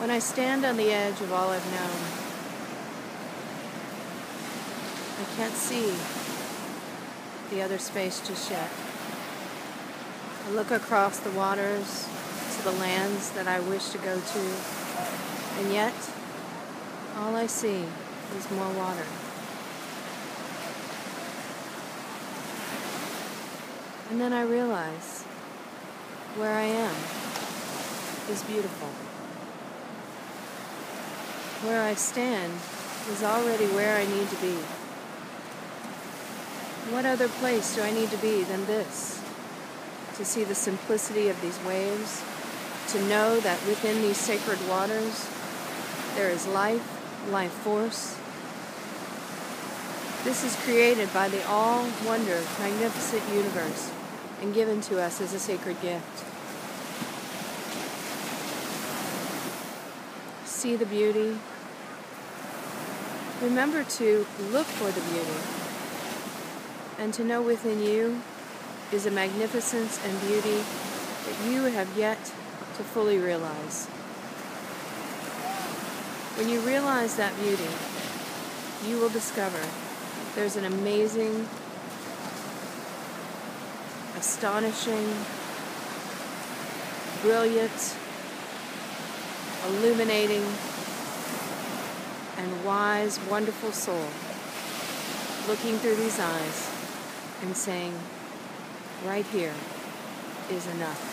When I stand on the edge of all I've known, I can't see the other space just yet. I look across the waters to the lands that I wish to go to, and yet all I see is more water. And then I realize where I am is beautiful. Where I stand is already where I need to be. What other place do I need to be than this? To see the simplicity of these waves, to know that within these sacred waters there is life, life force. This is created by the all wonder, magnificent universe and given to us as a sacred gift. See the beauty. Remember to look for the beauty and to know within you is a magnificence and beauty that you have yet to fully realize. When you realize that beauty, you will discover there's an amazing astonishing, brilliant, illuminating, and wise, wonderful soul looking through these eyes and saying, right here is enough.